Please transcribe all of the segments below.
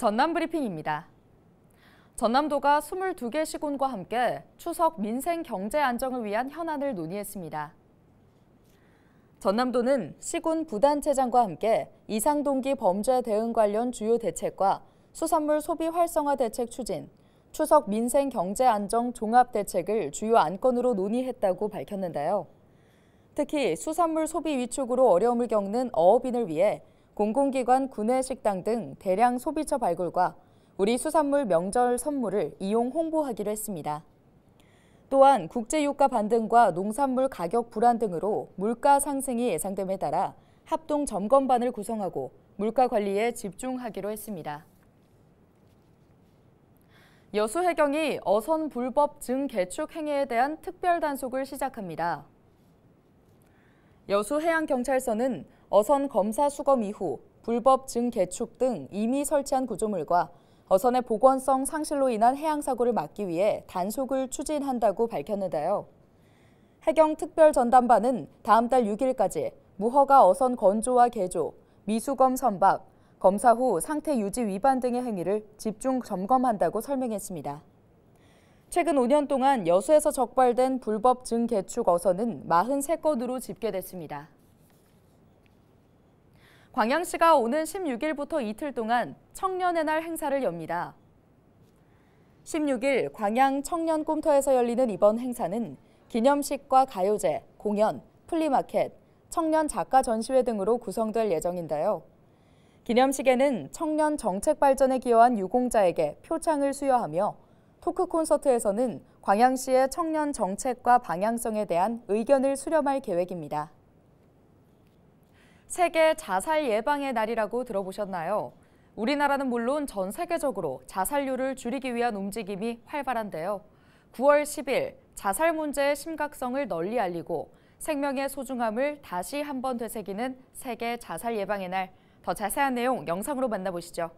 전남 브리핑입니다. 전남도가 22개 시군과 함께 추석 민생 경제 안정을 위한 현안을 논의했습니다. 전남도는 시군 부단체장과 함께 이상동기 범죄 대응 관련 주요 대책과 수산물 소비 활성화 대책 추진, 추석 민생 경제 안정 종합 대책을 주요 안건으로 논의했다고 밝혔는데요. 특히 수산물 소비 위축으로 어려움을 겪는 어업인을 위해 공공기관 구내 식당 등 대량 소비처 발굴과 우리 수산물 명절 선물을 이용 홍보하기로 했습니다. 또한 국제유가 반등과 농산물 가격 불안 등으로 물가 상승이 예상됨에 따라 합동 점검반을 구성하고 물가 관리에 집중하기로 했습니다. 여수 해경이 어선 불법 증 개축 행위에 대한 특별 단속을 시작합니다. 여수해양경찰서는 어선 검사 수검 이후 불법 증 개축 등 이미 설치한 구조물과 어선의 보건성 상실로 인한 해양 사고를 막기 위해 단속을 추진한다고 밝혔는데요. 해경 특별전담반은 다음 달 6일까지 무허가 어선 건조와 개조, 미수검 선박, 검사 후 상태 유지 위반 등의 행위를 집중 점검한다고 설명했습니다. 최근 5년 동안 여수에서 적발된 불법 증 개축 어선은 43건으로 집계됐습니다. 광양시가 오는 16일부터 이틀 동안 청년의 날 행사를 엽니다. 16일 광양 청년 꿈터에서 열리는 이번 행사는 기념식과 가요제, 공연, 플리마켓, 청년 작가 전시회 등으로 구성될 예정인데요. 기념식에는 청년 정책 발전에 기여한 유공자에게 표창을 수여하며 토크 콘서트에서는 광양시의 청년 정책과 방향성에 대한 의견을 수렴할 계획입니다. 세계 자살 예방의 날이라고 들어보셨나요? 우리나라는 물론 전 세계적으로 자살률을 줄이기 위한 움직임이 활발한데요. 9월 10일 자살 문제의 심각성을 널리 알리고 생명의 소중함을 다시 한번 되새기는 세계 자살 예방의 날. 더 자세한 내용 영상으로 만나보시죠.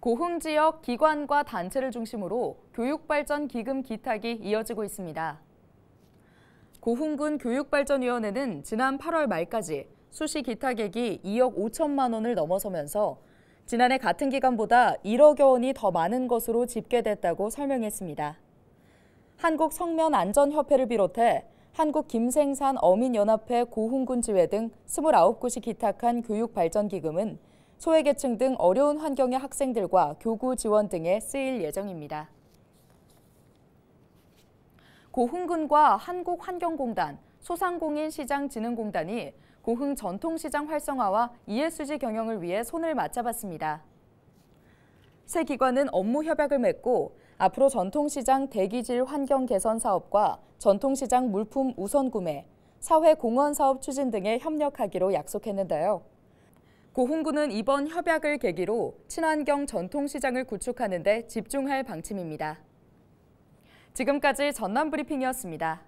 고흥 지역 기관과 단체를 중심으로 교육발전 기금 기탁이 이어지고 있습니다. 고흥군 교육발전위원회는 지난 8월 말까지 수시 기탁액이 2억 5천만 원을 넘어서면서 지난해 같은 기간보다 1억여 원이 더 많은 것으로 집계됐다고 설명했습니다. 한국성면안전협회를 비롯해 한국김생산 어민연합회 고흥군 지회 등 29곳이 기탁한 교육발전기금은 소외계층 등 어려운 환경의 학생들과 교구 지원 등에 쓰일 예정입니다. 고흥군과 한국환경공단, 소상공인시장진흥공단이 고흥 전통시장 활성화와 ESG 경영을 위해 손을 맞잡았습니다. 세 기관은 업무 협약을 맺고 앞으로 전통시장 대기질 환경 개선 사업과 전통시장 물품 우선 구매, 사회 공헌 사업 추진 등에 협력하기로 약속했는데요. 고흥군은 이번 협약을 계기로 친환경 전통시장을 구축하는 데 집중할 방침입니다. 지금까지 전남 브리핑이었습니다.